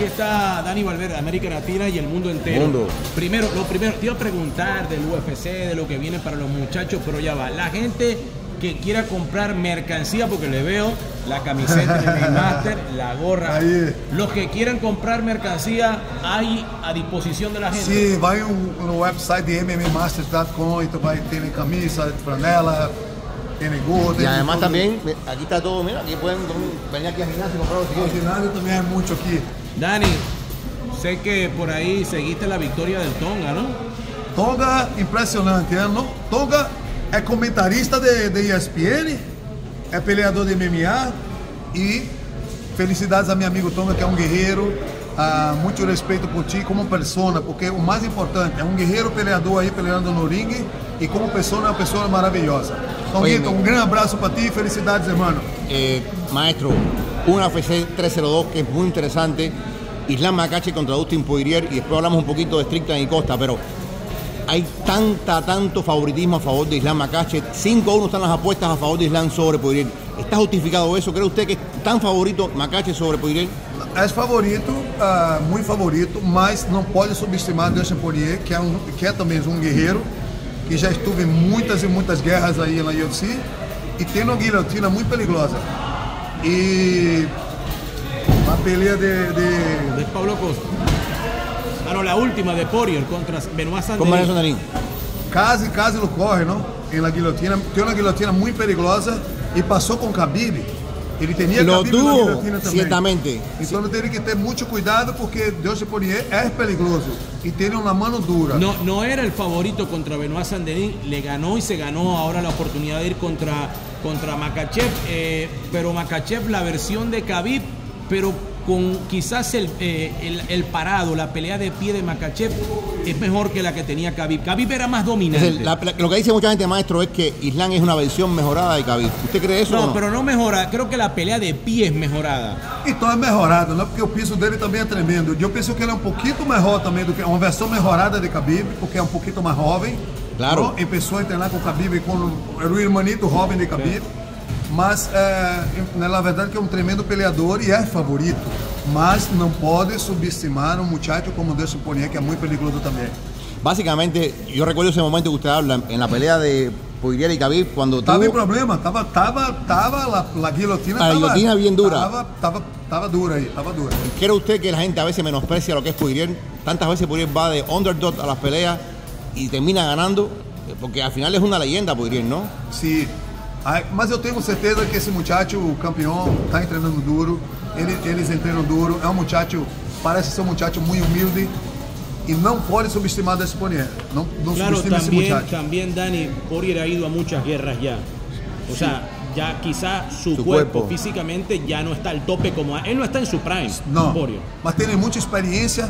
Aquí está Dani Valverde, América Latina y el mundo entero. Mundo. Primero, lo primero, te iba a preguntar del UFC, de lo que viene para los muchachos, pero ya va. La gente que quiera comprar mercancía, porque le veo la camiseta de Master, la gorra. Ahí. Los que quieran comprar mercancía, hay a disposición de la gente. Se vai um- no website de mmasters.com e tu vai ter camisa, franela, tem gorro, Y además también, aquí está todo, mira, aquí pueden venir aquí al gimnasio y comprarlo si O quieren. ginásio também é muito aqui. Dani, sé que por ahí seguiste la victoria del Tonga, ¿no? Tonga, impressionante, né? Não- Tonga é comentarista de, de ESPN, é peleador de MMA e felicidades a meu amigo Tonga, que é um guerreiro. Ah, muito respeito por ti como persona, porque o mais importante é um guerreiro peleador aí peleando no ringue e como pessoa é uma pessoa maravilhosa. Tonguito, Oye, um grande abraço para ti e felicidades, hermano. Eh, maestro, una FC 302 que es muy interesante. Islam Macache contra Dustin Poirier y después hablamos un poquito de Strickland y Costa, pero hay tanta, tanto favoritismo a favor de Islam Macache. 5-1 están las apuestas a favor de Islam sobre Poirier. ¿Está justificado eso? ¿Cree usted que es tan favorito Macache sobre Poirier? É favorito, ah, muito favorito, mas não pode subestimar Dustin Poirier, que é, um, que é também um guerreiro, que já esteve em muitas e muitas guerras aí na UFC e tem uma guilhotina muito perigosa. E a peleia de, de De Pablo Costa. Ah, no, la última de Poirier contra Benoit Con Sandarín. quase, quase ele corre, não? Em la guilhotina, tem uma guilhotina muito perigosa e passou com Khabib. Ele tinha Lo Khabib tuvo, ciertamente. Então ele tem que ter muito cuidado porque Dustin Poirier é perigoso e tem uma mano dura. No, no era el favorito contra Benoit Sanderín, le ganó y se ganó ahora la oportunidad de ir contra, contra Makachev, eh, pero Makachev la versión de Khabib, pero con quizás el, eh, el, el parado, la pelea de pie de Makachev es mejor que la que tenía Khabib. Khabib era más dominante. el- la- la- lo que dice mucha gente, maestro, es que Islam es una versión mejorada de Khabib. ¿Usted cree eso? o no, pero no mejora, creo que la pelea de pie es mejorada. Então é melhorado, né? Porque o piso dele também é tremendo. Eu penso que ele é um pouquinho melhor também do que uma versão melhorada de Khabib, porque é um pouquinho mais jovem. Claro. Não? E pensou em treinar com o Khabib com era o irmanito jovem de Khabib. Mas é, na verdade que é um tremendo peleador e é favorito. Mas não pode subestimar um muchacho como Dustin Poirier, que é muito perigoso também. Básicamente, yo recuerdo ese momento que usted habla en la pelea de Poirier y Khabib cuando Tava em tuvo... problema, tava, tava, tava la, la guilhotina. A la tava- guilhotina bien dura. Tava, tava, tava dura aí, tava dura. ¿Cree usted que la gente a veces menosprecia lo que es Poirier? Tantas veces Poirier va de underdog a las peleas y termina ganando, porque al final es una leyenda Poirier, ¿no? Sim. Mas eu tenho certeza que esse muchacho, o campeão, está treinando duro. Ele, eles treinam duro. É um muchacho, parece ser um muchacho muito humilde. E não pode subestimar desse Poirier. Não, não Claro, subestime esse también, muchacho. también Dani Poirier ha ido a muchas guerras ya. O sea, ya quizá su, Su cuerpo, cuerpo. físicamente ya no está al tope como él no está en su prime. Não. Poirier. Mas tem muita experiência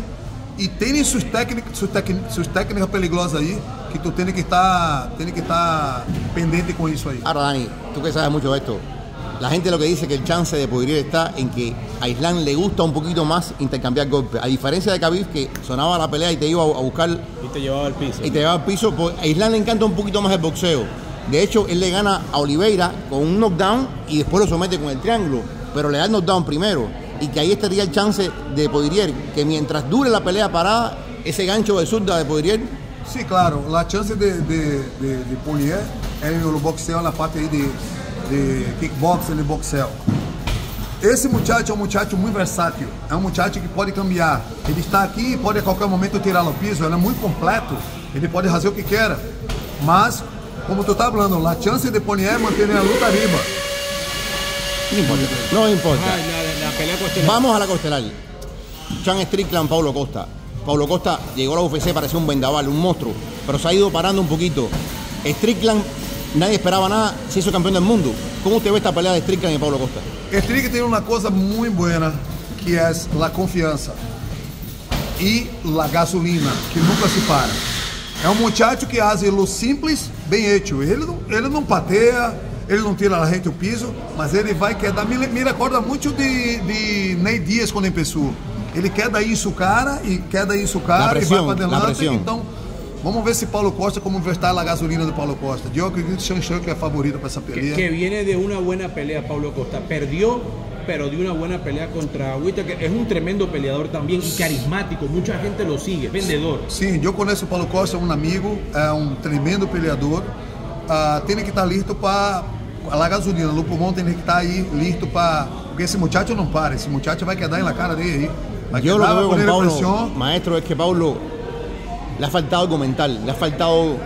e tem suas técnicas, suas, tec, suas técnicas perigosas aí que tu tem que estar, tem que estar pendente com isso aí. Ahora, Dani, tú que sabes mucho de esto, la gente lo que dice que el chance de Poirier está en que a Islam le gusta un poquito más intercambiar golpes. A diferencia de Khabib, que sonaba la pelea y te iba a a buscar Y te llevaba al piso. y te llevaba al piso, pues a Islam le encanta un poquito más el boxeo. De hecho, él le gana a Oliveira con un knockdown y después lo somete con el triángulo, pero le da el knockdown primero. Y que ahí estaría el chance de Poirier, que mientras dure la pelea parada, ese gancho de zurda de Poirier, Sim, claro. A chance de, de, de, de Poirier é no boxeo, na parte aí de, de kickboxing e boxeo. Esse muchacho é um muchacho muito versátil. É um muchacho que pode cambiar. Ele está aqui e pode a qualquer momento tirar no piso. Ele é muito completo. Ele pode fazer o que quer. Mas, como tu tá falando, a chance de Poirier é manter a luta arriba. no importa. No importa. La, la pelea. Vamos a la costelar. Chan Strickland, Paulo Costa. Paulo Costa llegó a la UFC, parecía un vendaval, un monstruo, pero se ha ido parando un poquito. Strickland, nadie esperaba nada, se hizo campeón del mundo. ¿Cómo usted ve esta pelea de Strickland y Paulo Costa? Strick tem uma coisa muito buena, que é a confiança e a gasolina, que nunca se para. É um muchacho que faz o simples bem hecho. Ele não, ele não pateia, ele não tira a gente do piso, mas ele vai quedar. Me, me recorda muito de, de Ney Dias quando começou. Ele quer dar isso cara e quer dar isso cara presión, e vai para presión. Então, vamos ver se Paulo Costa, como está a gasolina do Paulo Costa. Eu acredito que Shan que é favorito para essa que, pelea. que viene de una buena pelea Pablo Costa. Perdió, pero de una buena pelea contra Whittaker. Es un tremendo peleador también y carismático. Mucha gente lo sigue, vendedor. Sim, eu conheço o Paulo Costa, um amigo, é um tremendo peleador. Ah, tem que estar listo para a gasolina. O pulmão tem que estar aí listo para. Porque esse muchacho não para, esse muchacho quedar cara Yo lo quedar, que veo con poner Pablo, presión. maestro, es que Pablo le ha faltado algo mental, le ha faltado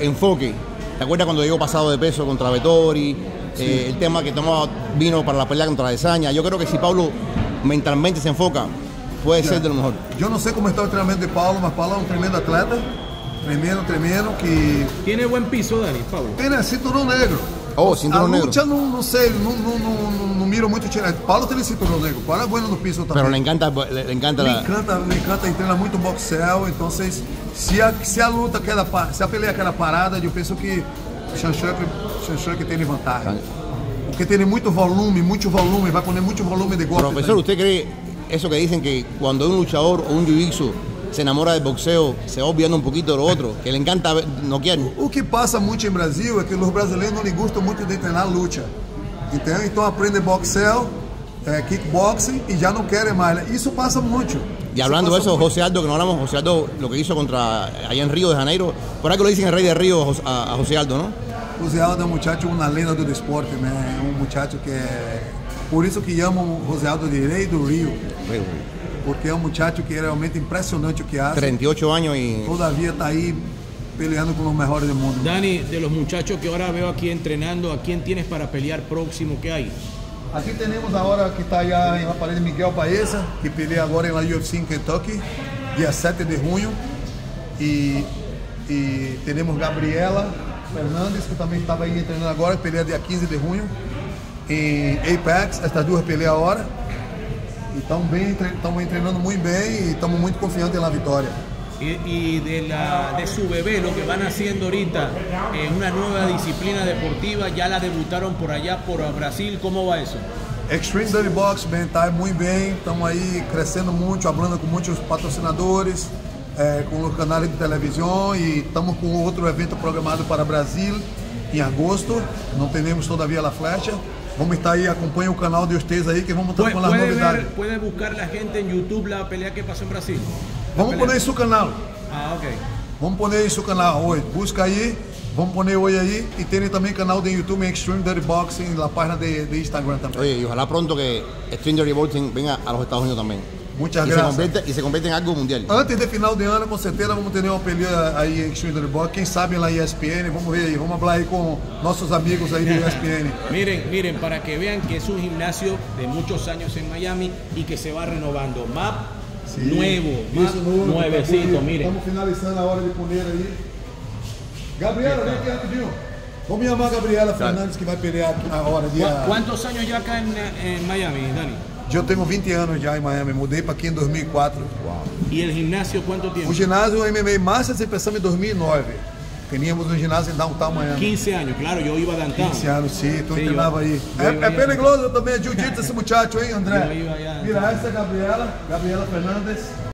enfoque. ¿Te acuerdas cuando llegó pasado de peso contra Vettori? Eh, el tema que tomaba vino para la pelea contra Desaña. Yo creo que si Pablo mentalmente se enfoca, puede ser de lo mejor. Eu não sei como está o treinamento de Paulo, mas Paulo é um tremendo atleta. Tremendo, tremendo, que Tiene buen piso, Dani, Pablo. tem né, cinturão negro. Oh, cinturão a negro. luta não, não sei, não, não, não, não, não miro muito tirar. Paulo tem cinturão negro, Paulo é bueno no piso também. Pero le encanta, le, le encanta Me la, encanta, me encanta, ele treina muito boxeo, então se, se, a, se a luta queda, pa- se a peleia queda parada, eu penso que o Shanshuk tem vantagem. Porque tem muito volume, muito volume, vai poner muito volume de golpe. Profesor, ¿usted cree eso que dicen que cuando un luchador o un jiu-jitsu se enamora del boxeo, se va olvidando un poquito de lo otro, que le encanta ver- noquear? O que passa muito em Brasil é que os brasileiros não lhe gostam muito de treinar luta. Entendeu? Então aprende boxeo, é, kickboxing e já não querem mais. Isso passa muito. Y hablando de pasa eso. José Aldo, que no hablamos, José Aldo lo que hizo contra allá en Río de Janeiro, por que lo dicen el rey de Río a, a José Aldo, ¿no? O Zé Aldo é um muchacho, uma lenda do desporte, né? É um muchacho que é. Por isso que chamam o José Aldo de Rei do Rio. Porque é um muchacho que é realmente impressionante o que hace. 38 años y Todavía está aí peleando com os melhores do mundo. Dani, de los muchachos que ahora veo aquí entrenando, ¿a quién tienes para pelear próximo? ¿Qué hay? Aqui temos agora que está aí na parede Miguel Paesa, que peleia agora em la UFC em Kentucky, dia 7 de junho. E, e teremos Gabriela Fernandes, que também estava aí treinando agora, peleia dia 15 de junho. Em Apex, estas duas peleias agora. E estamos bem, estamos treinando muito bem e estamos muito confiantes na vitória. Y, de, la, de su bebé, lo que van haciendo ahorita, en una nueva disciplina deportiva, ya la debutaron por allá, por Brasil, ¿cómo va eso? Extreme Dirty Box, bem, tá muito bem. Estamos aí crescendo muito, falando com muitos patrocinadores, eh, com os canais de televisão e estamos com outro evento programado para Brasil em agosto. Não temos todavia a flecha. Vamos estar aí, acompanhe o canal de vocês aí que vamos estar Puede, com as puede novidades. ver- puede buscar la gente en YouTube la pelea que pasó en Brasil. Vamos poner isso no canal. Ah, ok. Vamos poner isso no canal hoje. Busca aí, vamos poner hoje aí. E tem também canal de YouTube Extreme Dirty Boxing, na página de, de Instagram também. oye, y ojalá pronto que Stranger Revolting venga a los Estados Unidos también. Muchas y se, gracias. convierte, y se convierte en algo mundial. Antes de final de ano, com certeza, vamos ter uma peleia aí em Box. Quem sabe lá em ESPN, vamos ver aí, vamos falar aí com nossos amigos aí do ESPN. Miren, miren, para que vean que es un gimnasio de muchos años en Miami y que se va renovando. Map nuevo, map nuevecito, miren. Estamos finalizando a hora de poner aí. Gabriela, vem aqui rapidinho. Vamos chamar a Gabriela Fernandes que vai pelear a hora de. ¿Cu- ¿Cuántos años ya acá en, en Miami, Dani? Eu tenho 20 anos já em Miami, mudei para aqui em 2004. ¿Y el gimnasio cuánto tiempo? O ginásio MMA Masters empezamos em 2009. Teníamos um ginásio em Downtown Miami. 15 años, claro, yo iba a downtown. 15 anos, sim, tu Sim, treinava eu- aí. eu É, ia- é perigoso também, jiu-jitsu esse muchacho, hein, André? Eu ia- ia- Mira, essa é a Gabriela, Gabriela Fernandes.